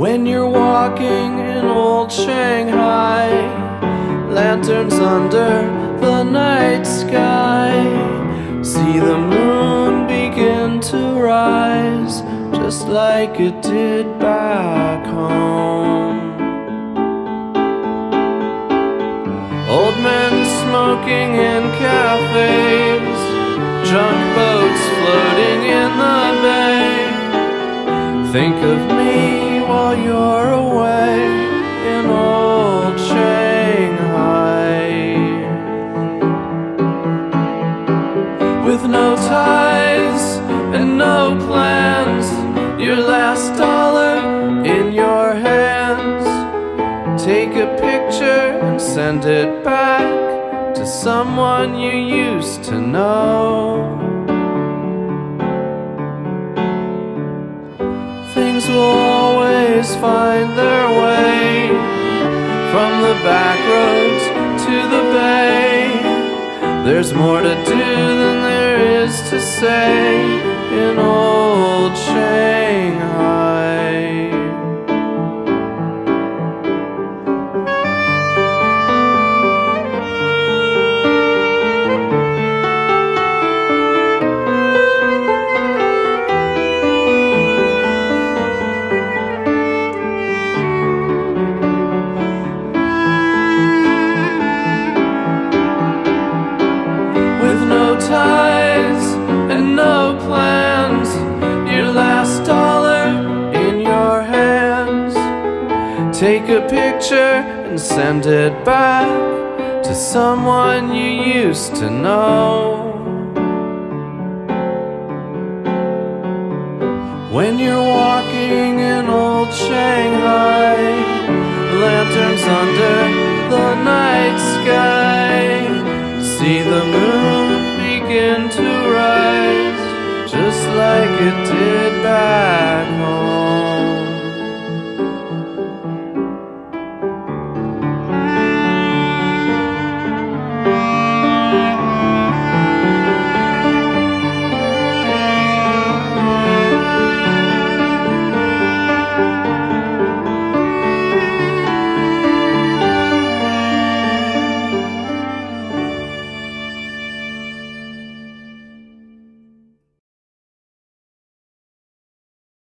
When you're walking in old Shanghai, lanterns under the night sky, see the moon begin to rise just like it did back home. Old men smoking in cafes, junk boats floating in the bay. Think of me you're away in old Shanghai. With no ties and no plans, your last dollar in your hands. Take a picture and send it back to someone you used to know. Things will find their way from the back roads to the bay. There's more to do than there is to say in old Take a picture and send it back to someone you used to know. When you're walking in old Shanghai, lanterns under the night sky, see the moon begin to rise, just like it